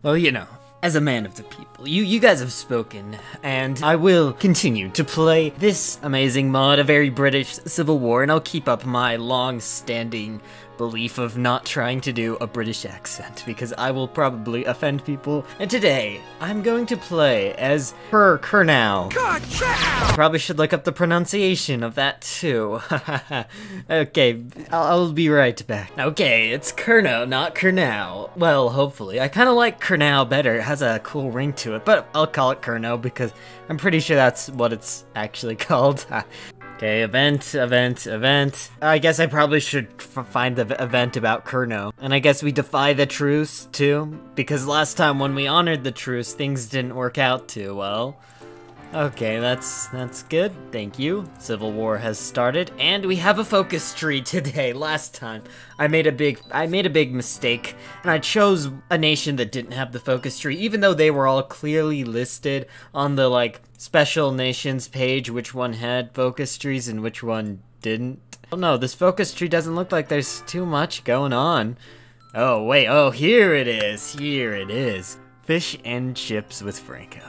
Well, you know, as a man of the people, you, you guys have spoken, and I will continue to play this amazing mod, a very British Civil War, and I'll keep up my long-standing belief of not trying to do a British accent, because I will probably offend people. And today, I'm going to play as Per Kernow. Probably should look up the pronunciation of that too. okay, I'll, I'll be right back. Okay, it's Kernow, not Kernow. Well, hopefully. I kind of like Kernow better. It has a cool ring to it, but I'll call it Kernow because I'm pretty sure that's what it's actually called. Okay, event, event, event. I guess I probably should find the event about Kernow. And I guess we defy the truce, too, because last time when we honored the truce, things didn't work out too well. Okay, that's that's good. Thank you. Civil War has started, and we have a focus tree today. Last time, I made a big I made a big mistake, and I chose a nation that didn't have the focus tree, even though they were all clearly listed on the like special nations page, which one had focus trees and which one didn't. Oh no, this focus tree doesn't look like there's too much going on. Oh wait, oh here it is, here it is. Fish and chips with Franco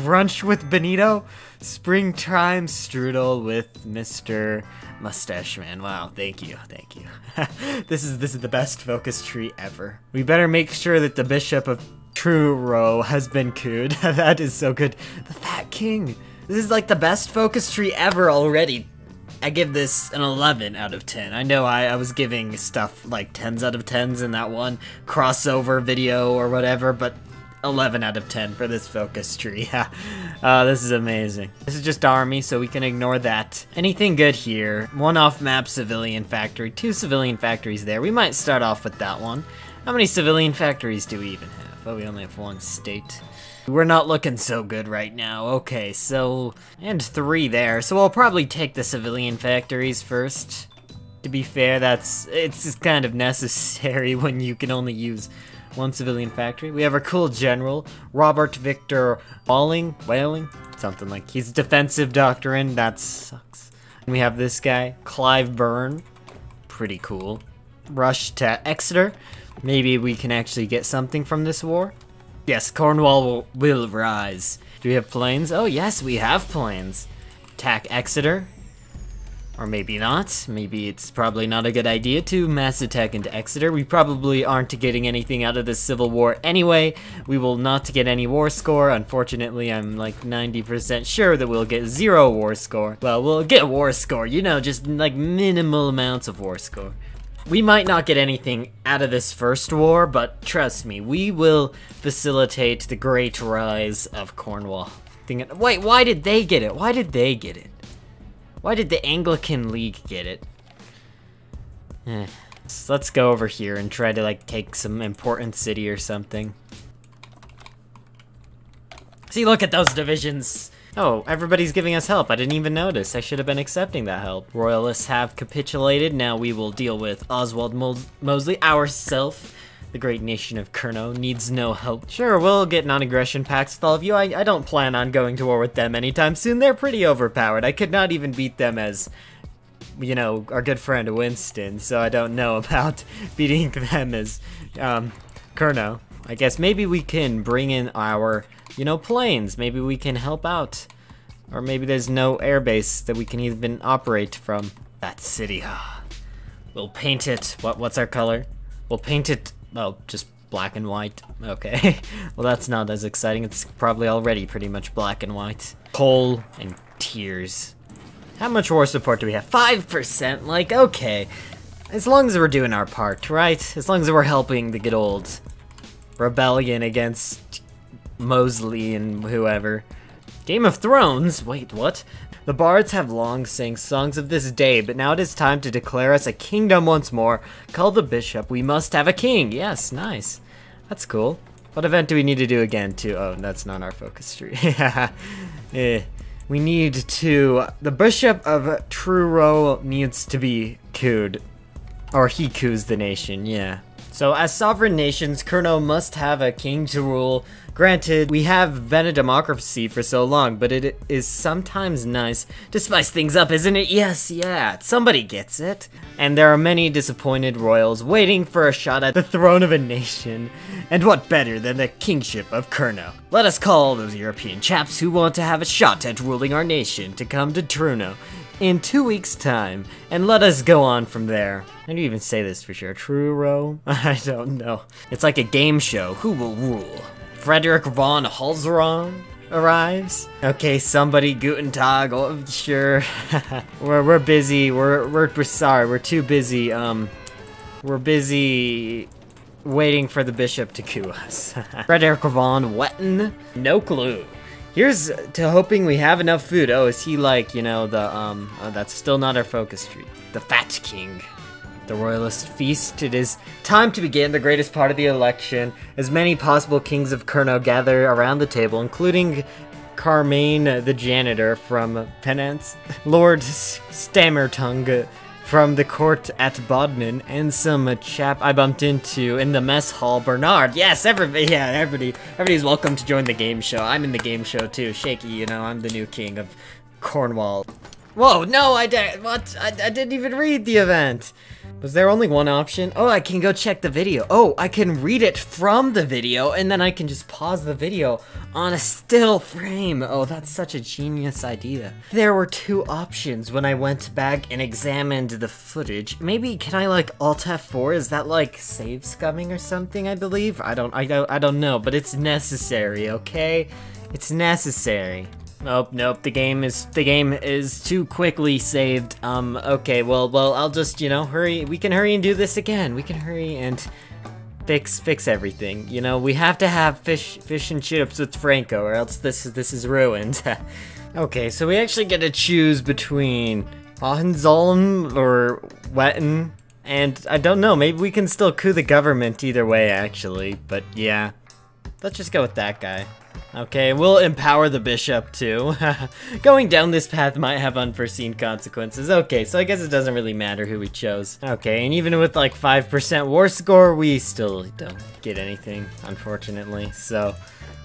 brunch with Benito, springtime strudel with Mr. Mustache Man. Wow, thank you, thank you. this is this is the best focus tree ever. We better make sure that the Bishop of Truro has been cooed. that is so good. The Fat King. This is like the best focus tree ever already. I give this an 11 out of 10. I know I, I was giving stuff like 10s out of 10s in that one crossover video or whatever, but 11 out of 10 for this focus tree. uh, this is amazing. This is just army, so we can ignore that. Anything good here? One off-map civilian factory. Two civilian factories there. We might start off with that one. How many civilian factories do we even have? Oh, we only have one state. We're not looking so good right now. Okay, so... And three there. So we'll probably take the civilian factories first. To be fair, that's... It's just kind of necessary when you can only use one civilian factory. We have our cool general, Robert Victor Walling, Whaling, something like, he's defensive doctrine, that sucks. And we have this guy, Clive Byrne, pretty cool. Rush to Exeter, maybe we can actually get something from this war. Yes, Cornwall will, will rise. Do we have planes? Oh yes, we have planes. Attack Exeter, or maybe not. Maybe it's probably not a good idea to mass attack into Exeter. We probably aren't getting anything out of this civil war anyway. We will not get any war score. Unfortunately, I'm like 90% sure that we'll get zero war score. Well, we'll get war score, you know, just like minimal amounts of war score. We might not get anything out of this first war, but trust me, we will facilitate the great rise of Cornwall. Wait, why did they get it? Why did they get it? Why did the Anglican League get it? Eh. So let's go over here and try to like take some important city or something. See, look at those divisions. Oh, everybody's giving us help. I didn't even notice. I should have been accepting that help. Royalists have capitulated. Now we will deal with Oswald Mo Mosley, ourself. The great nation of Kernow needs no help. Sure, we'll get non-aggression pacts with all of you. I, I don't plan on going to war with them anytime soon. They're pretty overpowered. I could not even beat them as, you know, our good friend Winston, so I don't know about beating them as, um, Kernow. I guess maybe we can bring in our, you know, planes. Maybe we can help out. Or maybe there's no airbase that we can even operate from. That city, ah. We'll paint it. What, what's our color? We'll paint it Oh, just black and white. Okay. well, that's not as exciting. It's probably already pretty much black and white. Coal and tears. How much war support do we have? 5%? Like, okay. As long as we're doing our part, right? As long as we're helping the good old rebellion against Mosley and whoever. Game of Thrones? Wait, what? The bards have long sang songs of this day, but now it is time to declare us a kingdom once more. Call the bishop. We must have a king. Yes, nice. That's cool. What event do we need to do again to... Oh, that's not our focus tree. eh. We need to... The bishop of Truro needs to be cooed. Or he coos the nation, yeah. So, as sovereign nations, Kernow must have a king to rule. Granted, we have been a democracy for so long, but it is sometimes nice to spice things up, isn't it? Yes, yeah, somebody gets it. And there are many disappointed royals waiting for a shot at the throne of a nation. And what better than the kingship of Kernow? Let us call all those European chaps who want to have a shot at ruling our nation to come to Truno in two weeks' time, and let us go on from there. How do you even say this for sure? Truro? I don't know. It's like a game show. Who will rule? Frederick von Halseron arrives. Okay, somebody Guten Tag. Oh, sure. we're we're busy. We're, we're we're sorry. We're too busy. Um, we're busy waiting for the bishop to coup us. Frederick von Wettin? No clue. Here's to hoping we have enough food. Oh, is he like, you know, the, um, oh, that's still not our focus tree. The Fat King. The Royalist feast. It is time to begin the greatest part of the election. As many possible kings of Kernow gather around the table, including Carmaine the janitor from Penzance, Lord Stammertongue uh, from the court at Bodmin, and some chap I bumped into in the mess hall, Bernard. Yes, everybody, yeah, everybody, everybody's welcome to join the game show. I'm in the game show too. Shaky, you know, I'm the new king of Cornwall. Whoa, no, I did what? I, I didn't even read the event. Was there only one option? Oh, I can go check the video. Oh, I can read it from the video, and then I can just pause the video on a still frame. Oh, that's such a genius idea. There were two options when I went back and examined the footage. Maybe, can I like Alt F4? Is that like save scumming or something, I believe? I don't, I don't, I don't know, but it's necessary, okay? It's necessary. Nope, nope, the game is, the game is too quickly saved. Um, okay, well, well, I'll just, you know, hurry, we can hurry and do this again. We can hurry and fix, fix everything. You know, we have to have fish, fish and chips with Franco, or else this, is- this is ruined. okay, so we actually get to choose between Hohenzollern or Wettin, and I don't know, maybe we can still coup the government either way, actually, but yeah. Let's just go with that guy. Okay, we'll empower the bishop too. Going down this path might have unforeseen consequences. Okay, so I guess it doesn't really matter who we chose. Okay, and even with like 5% war score, we still don't get anything, unfortunately. So,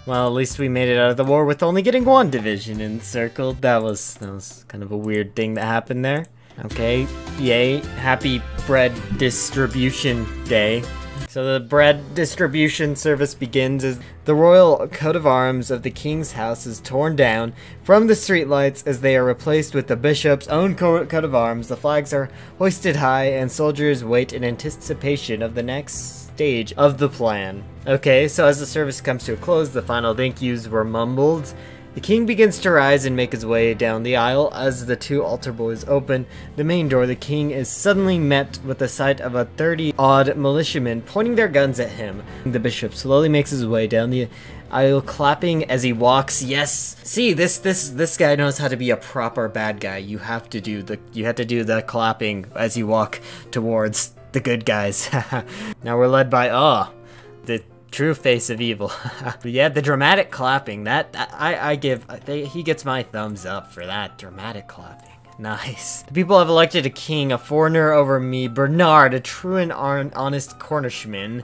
well, at least we made it out of the war with only getting one division encircled. That was, that was kind of a weird thing that happened there. Okay, yay, happy bread distribution day. So the bread distribution service begins as the royal coat of arms of the king's house is torn down from the streetlights as they are replaced with the bishop's own coat of arms. The flags are hoisted high and soldiers wait in anticipation of the next stage of the plan. Okay, so as the service comes to a close, the final thank yous were mumbled the king begins to rise and make his way down the aisle. As the two altar boys open the main door, the king is suddenly met with the sight of a 30-odd militiamen pointing their guns at him. The bishop slowly makes his way down the aisle, clapping as he walks. Yes, see, this this this guy knows how to be a proper bad guy. You have to do the you have to do the clapping as you walk towards the good guys. now we're led by oh, the True face of evil. yeah, the dramatic clapping, that, I, I give, they, he gets my thumbs up for that dramatic clapping. Nice. The people have elected a king, a foreigner over me, Bernard, a true and honest Cornishman.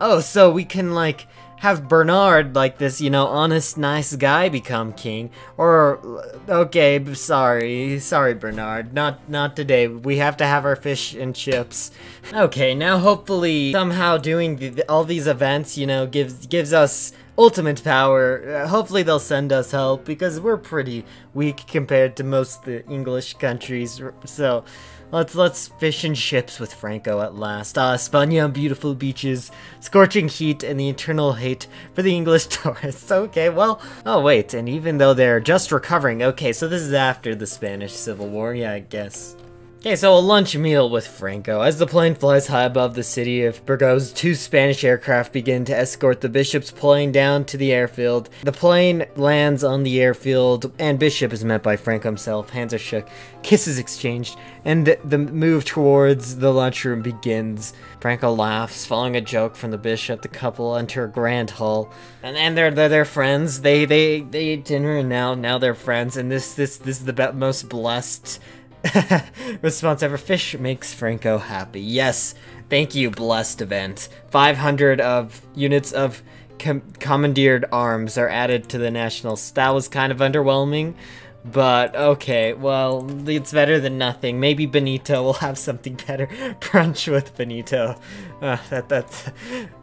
Oh, so we can, like, have Bernard, like this, you know, honest, nice guy become king. Or, okay, sorry, sorry Bernard, not not today. We have to have our fish and chips. Okay, now hopefully somehow doing the, all these events, you know, gives gives us ultimate power. Uh, hopefully they'll send us help because we're pretty weak compared to most the English countries. So Let's let's fish in ships with Franco at last. Ah, Spania, beautiful beaches, scorching heat, and the eternal hate for the English tourists. Okay, well, oh wait, and even though they're just recovering, okay, so this is after the Spanish Civil War, yeah, I guess. Okay, so a lunch meal with Franco. As the plane flies high above the city of Burgos, two Spanish aircraft begin to escort the Bishop's plane down to the airfield. The plane lands on the airfield, and Bishop is met by Franco himself. Hands are shook, kisses exchanged, and the move towards the lunchroom begins. Franco laughs, following a joke from the Bishop. The couple enter a grand hall, and, and they're, they're they're friends. They they they eat dinner, and now now they're friends. And this this this is the most blessed response ever. Fish makes Franco happy. Yes, Thank you, blessed event. 500 of units of com commandeered arms are added to the nationals. That was kind of underwhelming, but okay, well, it's better than nothing. Maybe Benito will have something better. Brunch with Benito. Uh, that that's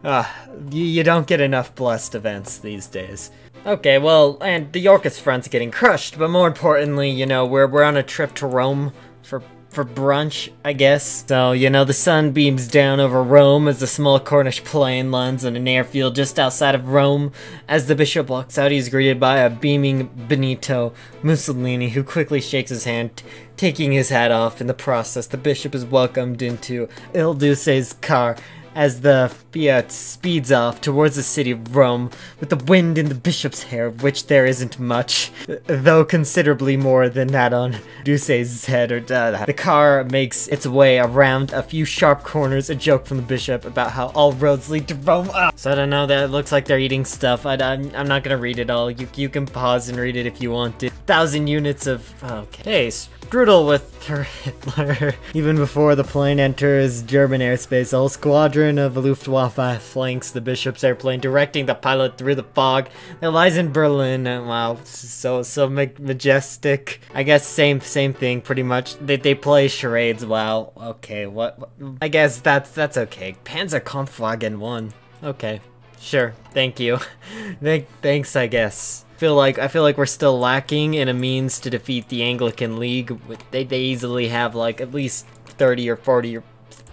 uh, you, you don't get enough blessed events these days. Okay, well, and the Yorkist front's getting crushed, but more importantly, you know, we're we're on a trip to Rome for for brunch, I guess. So, you know, the sun beams down over Rome as the small Cornish plane lands on an airfield just outside of Rome. As the bishop walks out, he's greeted by a beaming Benito Mussolini, who quickly shakes his hand, taking his hat off. In the process, the bishop is welcomed into Il Duce's car as the Fiat speeds off towards the city of Rome, with the wind in the bishop's hair, of which there isn't much, though considerably more than that on Duce's head. Or uh, The car makes its way around a few sharp corners, a joke from the bishop about how all roads lead to Rome. Ah! So I don't know, that looks like they're eating stuff. I, am I'm not gonna read it all. You, you can pause and read it if you want it. Thousand units of... Okay. Strudel with Herr Hitler. Even before the plane enters German airspace, all whole squadron of Luftwaffe flanks the bishop's airplane, directing the pilot through the fog that lies in Berlin. Wow, so so majestic. I guess same same thing, pretty much. They they play charades. Wow. Okay, what? what I guess that's that's okay. Panzerkampfwagen one. Okay, sure. Thank you. Thank thanks. I guess feel like I feel like we're still lacking in a means to defeat the Anglican League. They, they easily have like at least 30 or 40 or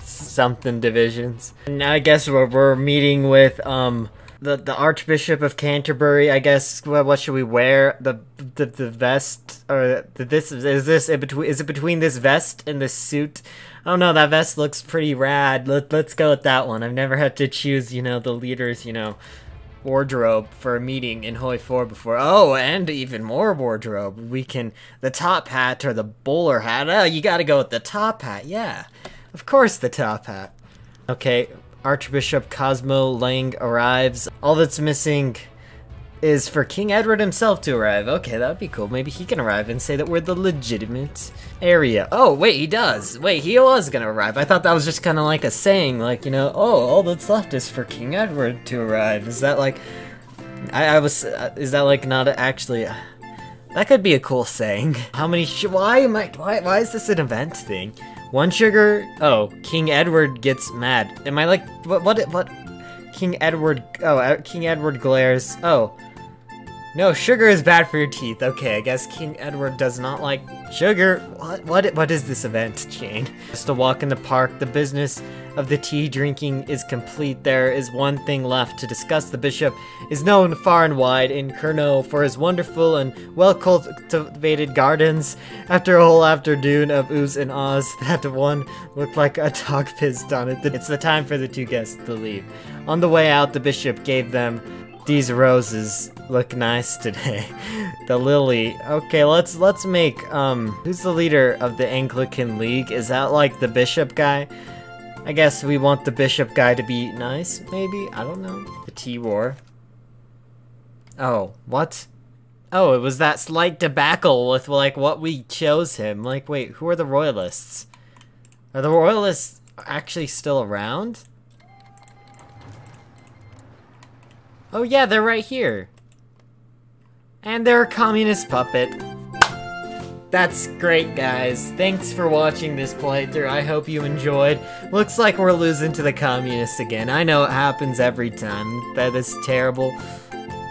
something divisions. And I guess we're, we're meeting with um the the Archbishop of Canterbury. I guess what, what should we wear? The, the the vest or this is this in between? Is it between this vest and this suit? Oh no, that vest looks pretty rad. Let, let's go with that one. I've never had to choose, you know, the leaders, you know, wardrobe for a meeting in Hoi 4 before. Oh, and even more wardrobe. We can, the top hat or the bowler hat. Oh, you gotta go with the top hat. Yeah, of course the top hat. Okay, Archbishop Cosmo Lang arrives. All that's missing is for King Edward himself to arrive. Okay, that would be cool. Maybe he can arrive and say that we're the legitimate area. Oh, wait, he does. Wait, he was gonna arrive. I thought that was just kind of like a saying, like, you know, oh, all that's left is for King Edward to arrive. Is that like... I, I was... Uh, is that like not actually... Uh, that could be a cool saying. How many... why am I... Why, why is this an event thing? One sugar... Oh, King Edward gets mad. Am I like... What... What... what King Edward... Oh, uh, King Edward glares. Oh. No, sugar is bad for your teeth. Okay, I guess King Edward does not like sugar. What what what is this event, Jane? Just a walk in the park. The business of the tea drinking is complete. There is one thing left to discuss. The bishop is known far and wide in Kernow for his wonderful and well-cultivated gardens. After a whole afternoon of oohs and ahs, that one looked like a dog pissed on it. It's the time for the two guests to leave. On the way out, the bishop gave them these roses look nice today. the lily. Okay, let's let's make um who's the leader of the Anglican League? Is that like the bishop guy? I guess we want the bishop guy to be nice, maybe? I don't know. The T-War. Oh, what? Oh, it was that slight debacle with like what we chose him. Like, wait, who are the royalists? Are the royalists actually still around? Oh yeah, they're right here. And they're a communist puppet. That's great, guys. Thanks for watching this playthrough. I hope you enjoyed. Looks like we're losing to the communists again. I know it happens every time. That is terrible.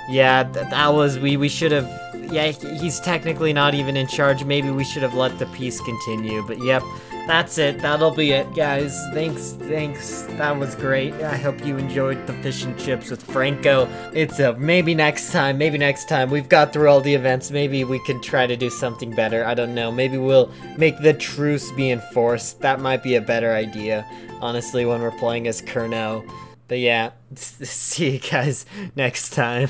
Yeah, th that was... We, we should have... Yeah, he's technically not even in charge. Maybe we should have let the peace continue. But yep, that's it. That'll be it, guys. Thanks, thanks. That was great. I hope you enjoyed the fish and chips with Franco. It's a maybe next time, maybe next time. We've got through all the events. Maybe we can try to do something better. I don't know. Maybe we'll make the truce be enforced. That might be a better idea, honestly, when we're playing as Kernow. But yeah, see you guys next time.